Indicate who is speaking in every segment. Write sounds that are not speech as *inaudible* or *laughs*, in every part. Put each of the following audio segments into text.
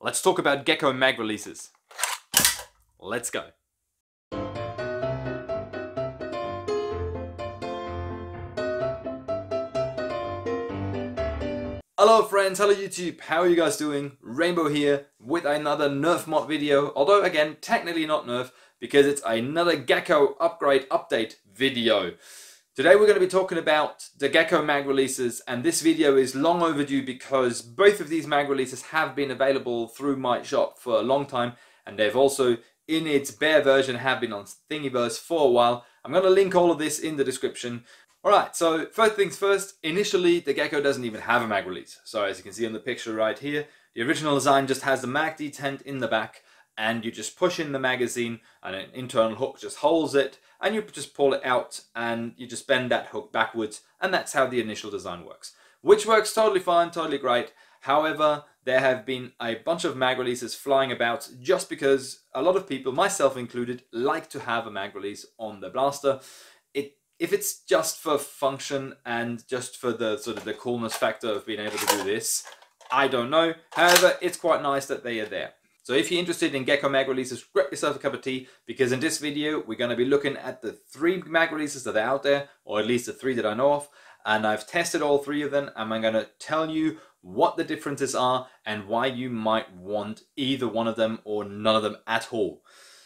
Speaker 1: let's talk about Gecko mag releases. Let's go. Hello friends, hello YouTube, how are you guys doing? Rainbow here with another Nerf mod video, although again, technically not Nerf, because it's another Gecko upgrade update video. Today we're going to be talking about the Gecko mag releases and this video is long overdue because both of these mag releases have been available through my shop for a long time and they've also in its bare version have been on Thingiverse for a while. I'm going to link all of this in the description. Alright, so first things first, initially the Gecko doesn't even have a mag release. So as you can see on the picture right here, the original design just has the mag detent in the back and you just push in the magazine and an internal hook just holds it and you just pull it out and you just bend that hook backwards and that's how the initial design works. Which works totally fine, totally great. However, there have been a bunch of mag releases flying about just because a lot of people, myself included, like to have a mag release on the blaster. It if it's just for function and just for the sort of the coolness factor of being able to do this, I don't know. However, it's quite nice that they are there. So if you're interested in Gecko mag releases, grab yourself a cup of tea because in this video we're going to be looking at the three mag releases that are out there, or at least the three that I know of, and I've tested all three of them and I'm going to tell you what the differences are and why you might want either one of them or none of them at all.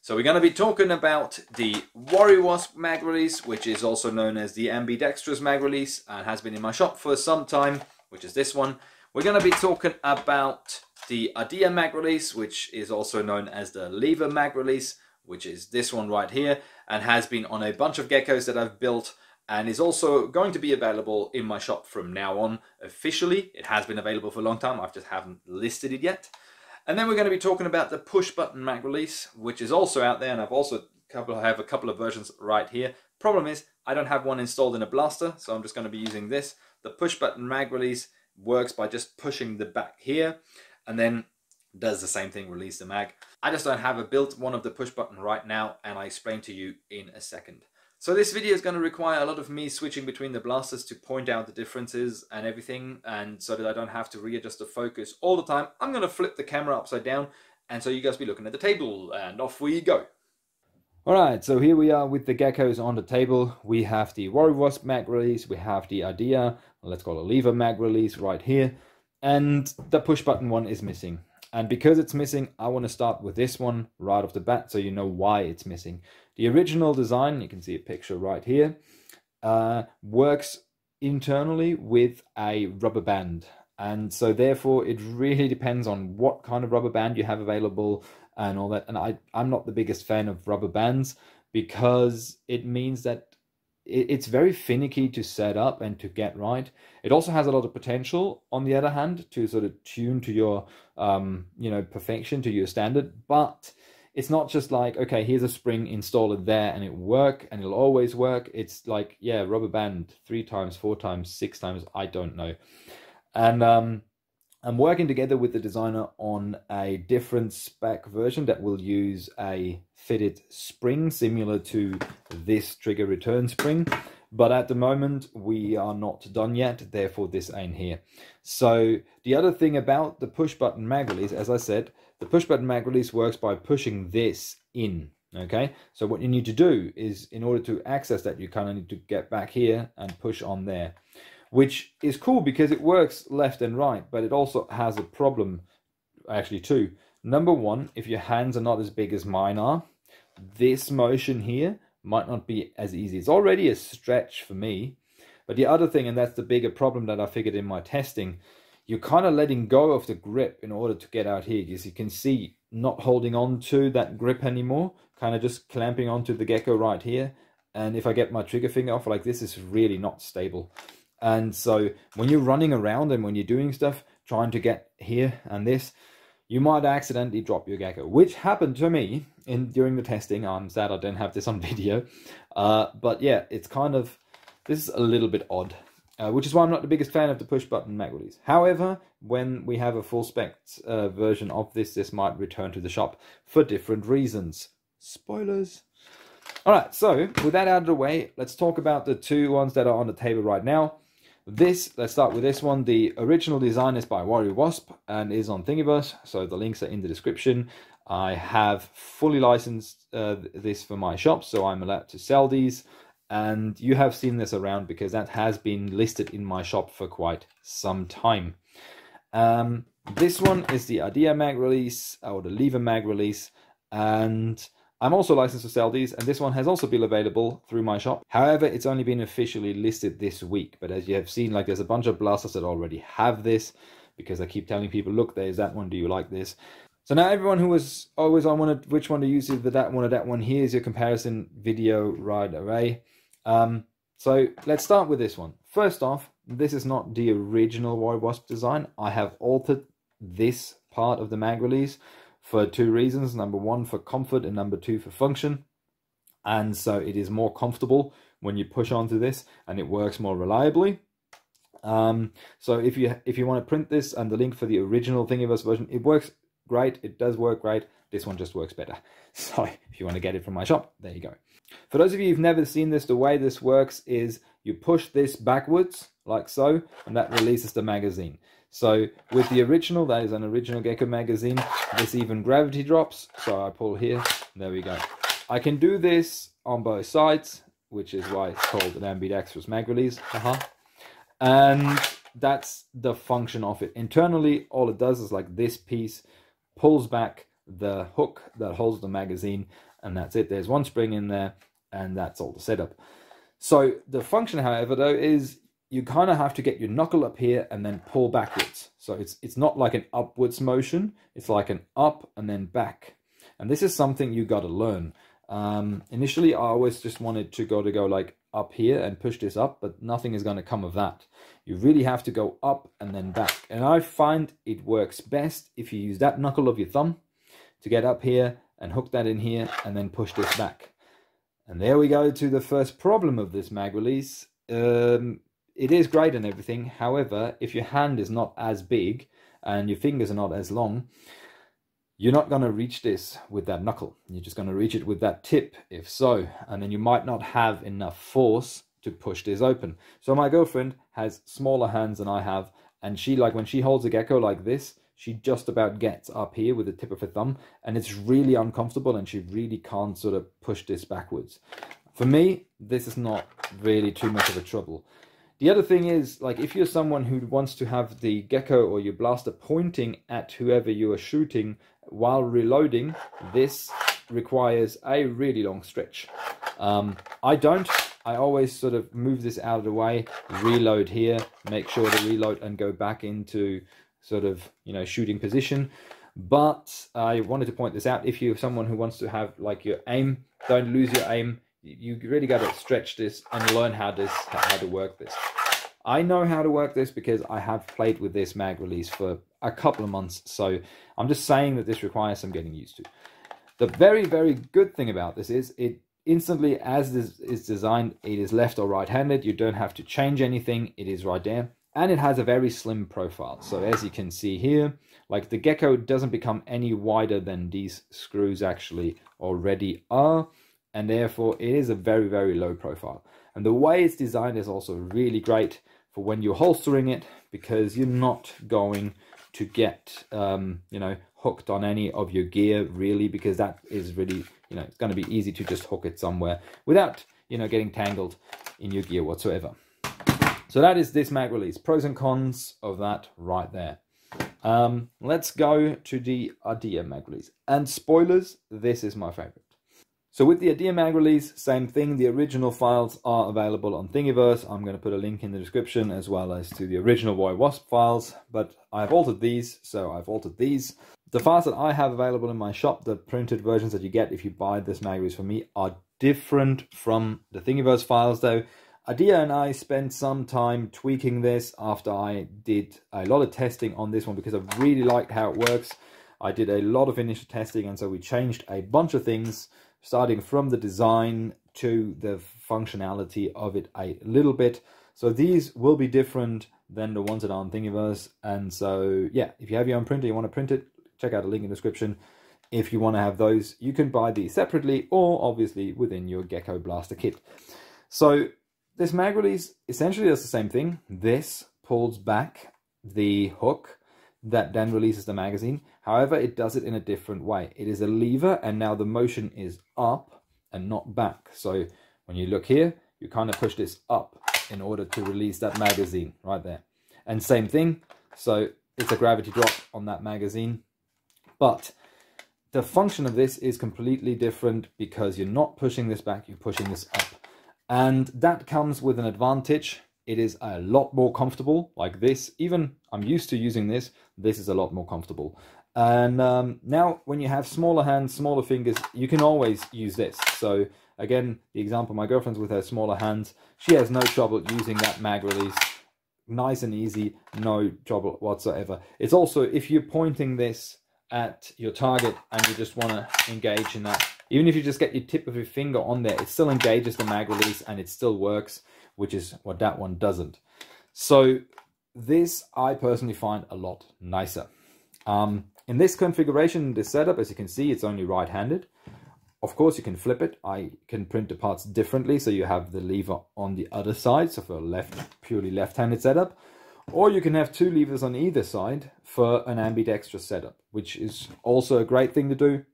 Speaker 1: So we're going to be talking about the WariWasp mag release, which is also known as the Ambidextrous mag release and has been in my shop for some time, which is this one. We're going to be talking about the Adiya mag release, which is also known as the Lever mag release, which is this one right here, and has been on a bunch of geckos that I've built and is also going to be available in my shop from now on officially. It has been available for a long time, I just haven't listed it yet. And then we're going to be talking about the push button mag release, which is also out there, and I've also couple, have a couple of versions right here. Problem is, I don't have one installed in a blaster, so I'm just going to be using this. The push button mag release works by just pushing the back here and then does the same thing, release the mag. I just don't have a built one of the push button right now and I explain to you in a second. So this video is going to require a lot of me switching between the blasters to point out the differences and everything and so that I don't have to readjust the focus all the time. I'm going to flip the camera upside down and so you guys be looking at the table and off we go. Alright, so here we are with the geckos on the table. We have the WariWasp mag release, we have the Adiya, let's call it Lever mag release right here and the push button one is missing. And because it's missing, I want to start with this one right off the bat so you know why it's missing. The original design, you can see a picture right here, uh, works internally with a rubber band. And so therefore it really depends on what kind of rubber band you have available and all that. And I, I'm not the biggest fan of rubber bands because it means that it's very finicky to set up and to get right. It also has a lot of potential, on the other hand, to sort of tune to your, um, you know, perfection, to your standard. But it's not just like, okay, here's a spring, install it there, and it work, and it'll always work. It's like, yeah, rubber band three times, four times, six times, I don't know. And um, I'm working together with the designer on a different spec version that will use a fitted spring similar to this trigger return spring. But at the moment, we are not done yet, therefore this ain't here. So the other thing about the push button mag release, as I said, the push button mag release works by pushing this in. Okay, so what you need to do is in order to access that, you kind of need to get back here and push on there which is cool because it works left and right, but it also has a problem actually too. Number one, if your hands are not as big as mine are, this motion here might not be as easy. It's already a stretch for me. But the other thing, and that's the bigger problem that I figured in my testing, you're kind of letting go of the grip in order to get out here. Because you can see not holding on to that grip anymore, kind of just clamping onto the gecko right here. And if I get my trigger finger off like this, it's really not stable. And so when you're running around and when you're doing stuff, trying to get here and this, you might accidentally drop your gecko, which happened to me in during the testing. I'm sad I don't have this on *laughs* video. Uh, but yeah, it's kind of, this is a little bit odd. Uh, which is why I'm not the biggest fan of the push button release. However, when we have a full spec uh, version of this, this might return to the shop for different reasons. Spoilers. Alright, so with that out of the way, let's talk about the two ones that are on the table right now. This, let's start with this one. The original design is by WariWasp and is on Thingiverse, so the links are in the description. I have fully licensed uh, this for my shop, so I'm allowed to sell these. And you have seen this around because that has been listed in my shop for quite some time. Um, this one is the Adiya mag release or the Lever mag release. And I'm also licensed to sell these, and this one has also been available through my shop. However, it's only been officially listed this week, but as you have seen, like there's a bunch of blasters that already have this, because I keep telling people, look, there's that one, do you like this? So now everyone who was always on wanted which one to use, either that one or that one, here's your comparison video right away. Um, so let's start with this one. First off, this is not the original WariWasp design. I have altered this part of the mag release for two reasons. Number one, for comfort, and number two, for function. And so it is more comfortable when you push onto this and it works more reliably. Um, so if you if you want to print this and the link for the original Thingiverse version, it works great. It does work great. This one just works better. *laughs* So if you want to get it from my shop, there you go. For those of you who've never seen this, the way this works is you push this backwards like so, and that releases the magazine. So with the original, that is an original Gecko magazine, this even gravity drops. So I pull here, there we go. I can do this on both sides, which is why it's called an ambidextrous mag release. Uh -huh. And that's the function of it. Internally, all it does is like this piece pulls back the hook that holds the magazine, and that's it. There's one spring in there, and that's all the setup. So the function, however, though, is you kind of have to get your knuckle up here and then pull backwards. So it's it's not like an upwards motion. It's like an up and then back. And this is something you got to learn. Um, initially, I always just wanted to go to go like up here and push this up, but nothing is going to come of that. You really have to go up and then back. And I find it works best if you use that knuckle of your thumb to get up here and hook that in here and then push this back. And there we go to the first problem of this mag release. Um, it is great and everything. However, if your hand is not as big and your fingers are not as long, you're not going to reach this with that knuckle. You're just going to reach it with that tip, if so. And then you might not have enough force to push this open. So my girlfriend has smaller hands than I have. And she, like when she holds a gecko like this, she just about gets up here with the tip of her thumb. And it's really uncomfortable and she really can't sort of push this backwards. For me, this is not really too much of a trouble. The other thing is, like, if you're someone who wants to have the gecko or your blaster pointing at whoever you are shooting while reloading, this requires a really long stretch. Um, I don't. I always sort of move this out of the way, reload here, make sure to reload and go back into sort of, you know, shooting position. But I wanted to point this out. If you're someone who wants to have like your aim, don't lose your aim you really got to stretch this and learn how this how to work this. I know how to work this because I have played with this mag release for a couple of months, so I'm just saying that this requires some getting used to. The very, very good thing about this is it instantly, as this is designed, it is left or right-handed. You don't have to change anything. It is right there. And it has a very slim profile. So as you can see here, like the Gecko doesn't become any wider than these screws actually already are and therefore it is a very, very low profile. And the way it's designed is also really great for when you're holstering it because you're not going to get, um, you know, hooked on any of your gear really because that is really, you know, it's going to be easy to just hook it somewhere without, you know, getting tangled in your gear whatsoever. So that is this mag release. Pros and cons of that right there. Um, let's go to the Adiya mag release. And spoilers, this is my favorite. So with the Adiya Mag release, same thing. The original files are available on Thingiverse. I'm going to put a link in the description as well as to the original WariWasp files. But I've altered these, so I've altered these. The files that I have available in my shop, the printed versions that you get if you buy this mag release from me, are different from the Thingiverse files though. Adiya and I spent some time tweaking this after I did a lot of testing on this one because I really liked how it works. I did a lot of initial testing and so we changed a bunch of things starting from the design to the functionality of it a little bit. So these will be different than the ones that are on Thingiverse. And so, yeah, if you have your own printer, you want to print it, check out the link in the description. If you want to have those, you can buy these separately or obviously within your Gecko Blaster kit. So this mag release essentially does the same thing. This pulls back the hook that then releases the magazine. However, it does it in a different way. It is a lever and now the motion is up and not back. So when you look here, you kind of push this up in order to release that magazine right there. And same thing, so it's a gravity drop on that magazine. But the function of this is completely different because you're not pushing this back, you're pushing this up. And that comes with an advantage. It is a lot more comfortable like this. Even I'm used to using this, this is a lot more comfortable. And um, now when you have smaller hands, smaller fingers, you can always use this. So again, the example, my girlfriend's with her smaller hands. She has no trouble using that mag release. Nice and easy, no trouble whatsoever. It's also, if you're pointing this at your target and you just want to engage in that, even if you just get your tip of your finger on there, it still engages the mag release and it still works, which is what that one doesn't. So this I personally find a lot nicer. Um, in this configuration, this setup, as you can see, it's only right-handed. Of course, you can flip it. I can print the parts differently, so you have the lever on the other side, so for a left, purely left-handed setup. Or you can have two levers on either side for an ambidextrous setup, which is also a great thing to do.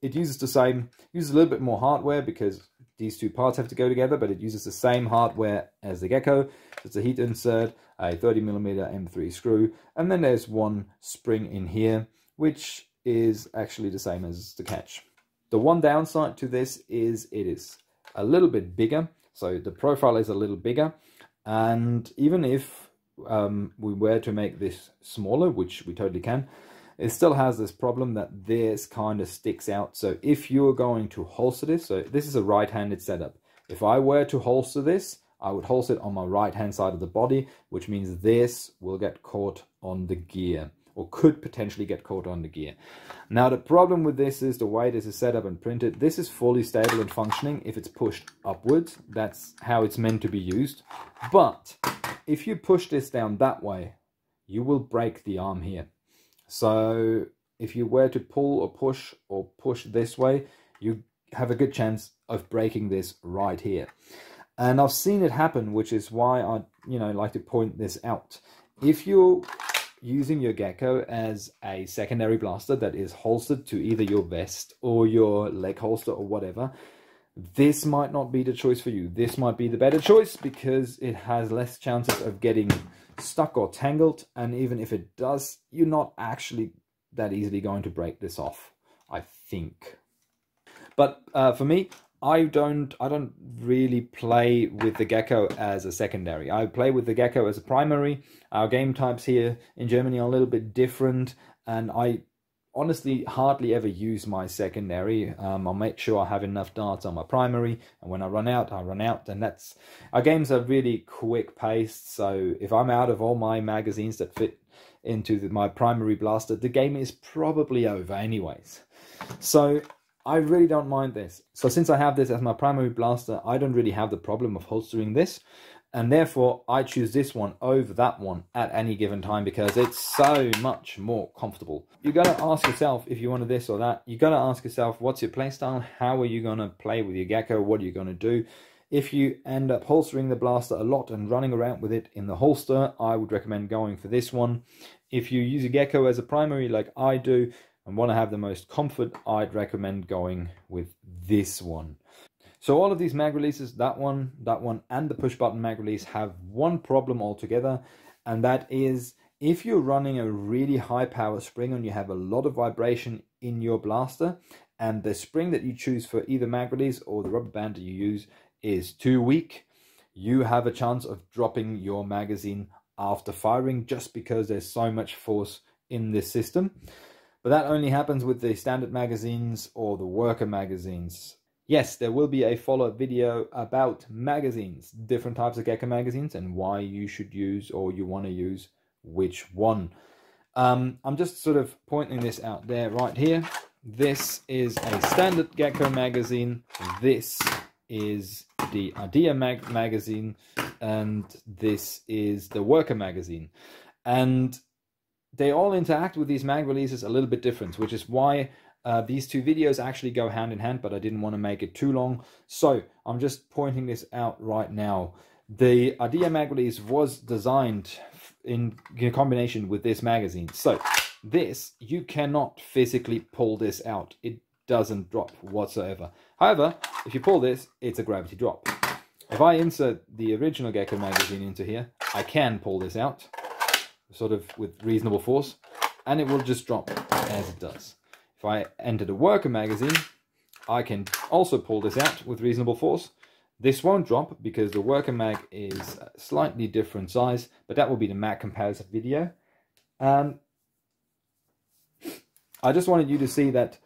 Speaker 1: It uses the same, uses a little bit more hardware because these two parts have to go together, but it uses the same hardware as the Gecko. It's a heat insert, a 30mm M3 screw, and then there's one spring in here which is actually the same as the catch. The one downside to this is it is a little bit bigger, so the profile is a little bigger, and even if um, we were to make this smaller, which we totally can, it still has this problem that this kind of sticks out. So if you're going to holster this, so this is a right-handed setup. If I were to holster this, I would holster it on my right-hand side of the body, which means this will get caught on the gear or could potentially get caught on the gear. Now the problem with this is the way this is set up and printed. This is fully stable and functioning if it's pushed upwards. That's how it's meant to be used. But if you push this down that way, you will break the arm here. So if you were to pull or push or push this way, you have a good chance of breaking this right here. And I've seen it happen, which is why I, you know, like to point this out. If you're using your gecko as a secondary blaster that is holstered to either your vest or your leg holster or whatever, this might not be the choice for you. This might be the better choice because it has less chances of getting stuck or tangled. And even if it does, you're not actually that easily going to break this off, I think. But uh, for me, I don't I don't really play with the gecko as a secondary. I play with the gecko as a primary. Our game types here in Germany are a little bit different and I honestly hardly ever use my secondary. Um, I'll make sure I have enough darts on my primary and when I run out, I run out and that's our games are really quick paced so if I'm out of all my magazines that fit into the, my primary blaster, the game is probably over anyways. So I really don't mind this. So since I have this as my primary blaster, I don't really have the problem of holstering this. And therefore, I choose this one over that one at any given time because it's so much more comfortable. You got to ask yourself if you want this or that. You got to ask yourself, what's your playstyle? How are you going to play with your Gecko? What are you going to do? If you end up holstering the blaster a lot and running around with it in the holster, I would recommend going for this one. If you use a Gecko as a primary like I do, and want to have the most comfort, I'd recommend going with this one. So all of these mag releases, that one, that one, and the push button mag release have one problem altogether, and that is if you're running a really high power spring and you have a lot of vibration in your blaster, and the spring that you choose for either mag release or the rubber band that you use is too weak, you have a chance of dropping your magazine after firing just because there's so much force in this system. But that only happens with the standard magazines or the worker magazines. Yes, there will be a follow-up video about magazines, different types of Gecko magazines, and why you should use or you want to use which one. Um, I'm just sort of pointing this out there right here. This is a standard Gecko magazine. This is the Adiya mag magazine, and this is the Worker magazine. And they all interact with these mag releases a little bit different, which is why uh, these two videos actually go hand in hand, but I didn't want to make it too long. So I'm just pointing this out right now.
Speaker 2: the Adiya mag was designed in combination with this magazine. So this, you cannot physically pull this out. It doesn't drop whatsoever. However, if you pull this, it's a gravity drop. If I insert the original Gecko magazine into here, I can pull this out, sort of with reasonable force, and it will just drop as it does. If I enter the Worker magazine, I can also pull this out with reasonable force. This won't drop because the Worker mag is slightly different size, but that will be the mag comparison video. And I just wanted you to see that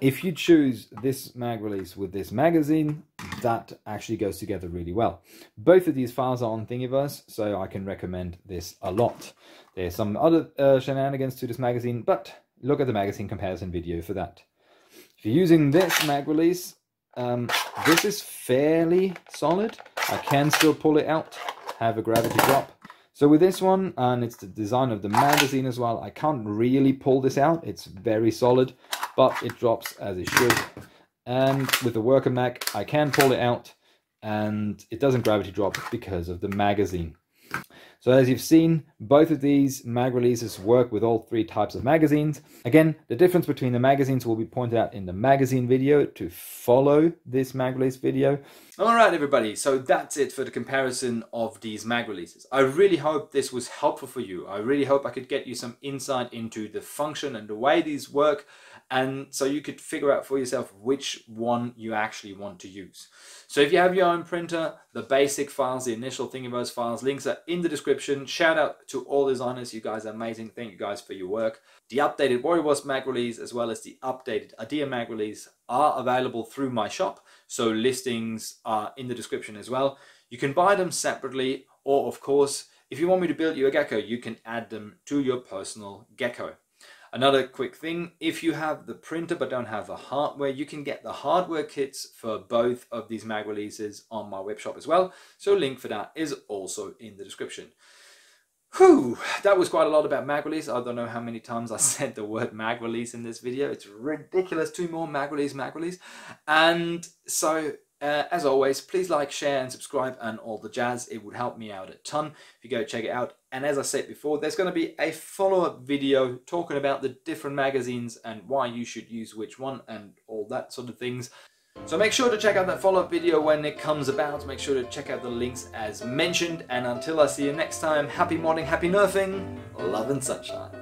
Speaker 2: if you choose this mag release with this magazine, that actually goes together really well. Both of these files are on Thingiverse, so I can recommend this a lot. There's some other uh, shenanigans to this magazine, but look at the magazine comparison video for that. If you're using this mag release, um, this is fairly solid. I can still pull it out, have a gravity drop. So with this one, and it's the design of the magazine as well, I can't really pull this out. It's very solid, but it drops as it should. And with the worker mag, I can pull it out, and it doesn't gravity drop because of the magazine. So as you've seen, both of these mag releases work with all three types of magazines. Again, the difference between the magazines will be pointed out in the magazine video to follow this mag release video.
Speaker 1: Alright everybody, so that's it for the comparison of these mag releases. I really hope this was helpful for you. I really hope I could get you some insight into the function and the way these work and so you could figure out for yourself which one you actually want to use. So if you have your own printer, the basic files, the initial Thingiverse files, links are in the description. Shout out to all designers, you guys are amazing. Thank you guys for your work. The updated WariWasp mag release as well as the updated Adiya mag release are available through my shop. So listings are in the description as well. You can buy them separately or of course, if you want me to build you a gecko, you can add them to your personal gecko. Another quick thing, if you have the printer but don't have the hardware, you can get the hardware kits for both of these mag releases on my web shop as well. So link for that is also in the description. Whew, that was quite a lot about mag release. I don't know how many times I *laughs* said the word mag release in this video. It's ridiculous. Two more mag release, mag release. And so uh, as always, please like, share and subscribe and all the jazz. It would help me out a ton if you go check it out. And as I said before, there's going to be a follow-up video talking about the different magazines and why you should use which one and all that sort of things. So make sure to check out that follow-up video when it comes about. Make sure to check out the links as mentioned. And until I see you next time, happy modding, happy nerfing, love and sunshine.